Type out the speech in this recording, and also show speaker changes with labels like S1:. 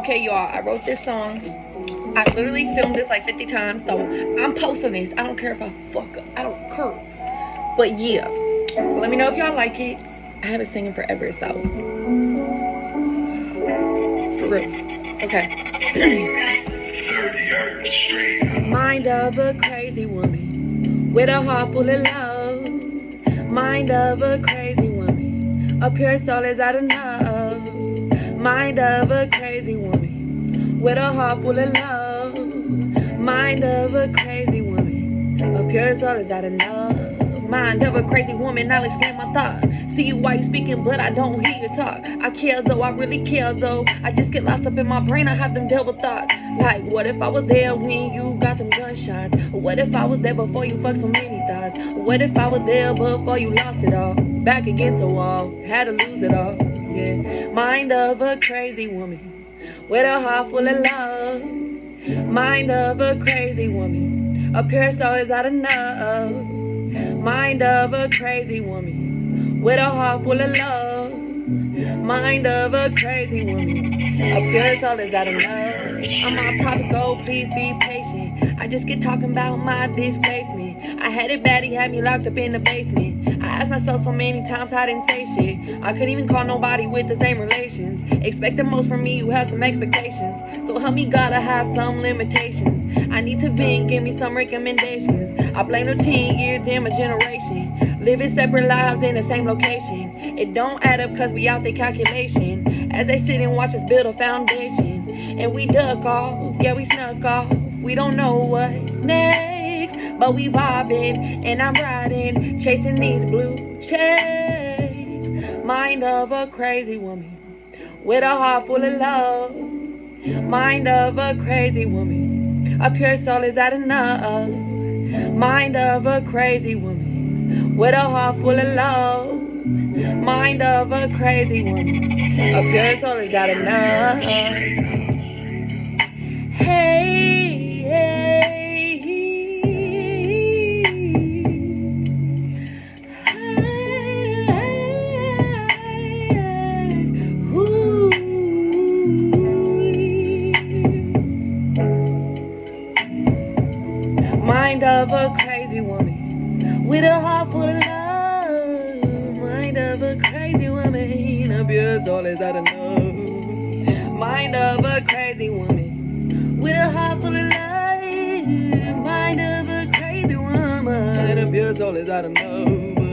S1: Okay, y'all, I wrote this song. I literally filmed this like 50 times, so I'm posting this. I don't care if I fuck up. I don't care. But yeah, let me know if y'all like it. I haven't singing forever, so. For real. Okay. Mind of a crazy woman with a heart full of love. Mind of a crazy woman. A pure soul is out enough. Mind of a crazy woman with a heart full of love. Mind of a crazy woman. A pure soul is out enough. Mind of a crazy woman, I'll explain my thought. See you while you speaking, but I don't hear you talk. I care though, I really care though. I just get lost up in my brain, I have them devil thoughts. Like, what if I was there when you got them gunshots? What if I was there before you fucked so many thoughts? What if I was there before you lost it all? Back against the wall, had to lose it all yeah. Mind of a crazy woman with a heart full of love. Mind of a crazy woman, a pure soul is not enough. Mind of a crazy woman with a heart full of love. Mind of a crazy woman, a pure soul is not enough. I'm off topic, oh please be patient. I just get talking about my displacement. I had it bad, he had me locked up in the basement. Asked myself so many times, I didn't say shit. I couldn't even call nobody with the same relations. Expect the most from me, you have some expectations. So help me, God, I have some limitations. I need to vent, give me some recommendations. I blame the 10 years, then my generation. Living separate lives in the same location. It don't add up cause we out the calculation. As they sit and watch us build a foundation. And we duck off, yeah, we snuck off. We don't know what's next but we vibing and I'm riding, chasing these blue checks. Mind of a crazy woman with a heart full of love. Mind of a crazy woman, a pure soul is that enough. Mind of a crazy woman with a heart full of love. Mind of a crazy woman, a pure soul is that enough. Hey. Mind of a crazy woman with a heart full of love. Mind of a crazy woman, a pure soul is out of love. Mind of a crazy woman with a heart full of love. Mind of a crazy woman, a pure soul is out of love.